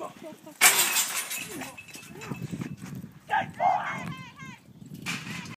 ハハハハ!